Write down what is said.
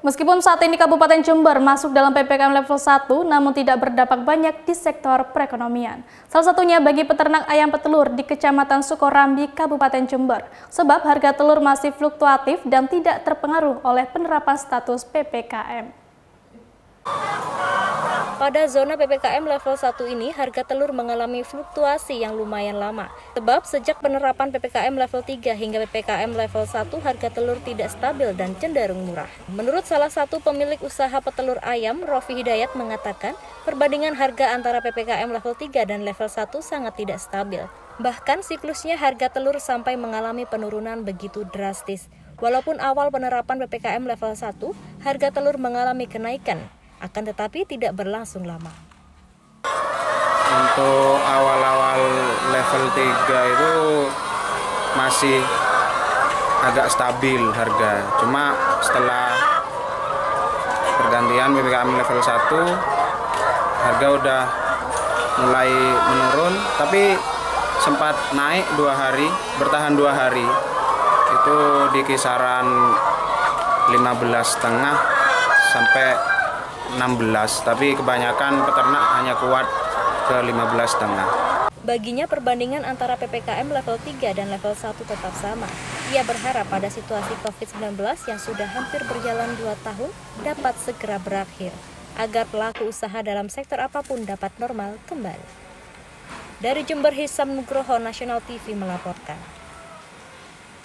Meskipun saat ini Kabupaten Jember masuk dalam PPKM level 1, namun tidak berdampak banyak di sektor perekonomian. Salah satunya bagi peternak ayam petelur di Kecamatan Sukorambi, Kabupaten Jember. Sebab harga telur masih fluktuatif dan tidak terpengaruh oleh penerapan status PPKM. Pada zona PPKM level 1 ini, harga telur mengalami fluktuasi yang lumayan lama. Sebab sejak penerapan PPKM level 3 hingga PPKM level 1, harga telur tidak stabil dan cenderung murah. Menurut salah satu pemilik usaha petelur ayam, Rofi Hidayat mengatakan, perbandingan harga antara PPKM level 3 dan level 1 sangat tidak stabil. Bahkan siklusnya harga telur sampai mengalami penurunan begitu drastis. Walaupun awal penerapan PPKM level 1, harga telur mengalami kenaikan, akan tetapi tidak berlangsung lama. Untuk awal-awal level 3 itu masih agak stabil harga. Cuma setelah pergantian PPKM level 1 harga udah mulai menurun tapi sempat naik dua hari bertahan dua hari itu di kisaran 15 setengah sampai 16 tapi kebanyakan peternak hanya kuat ke 15 setengah. Baginya perbandingan antara PPKM level 3 dan level 1 tetap sama. Ia berharap pada situasi COVID-19 yang sudah hampir berjalan 2 tahun dapat segera berakhir agar pelaku usaha dalam sektor apa pun dapat normal kembali. Dari Jember Hisam Nugroho National TV melaporkan.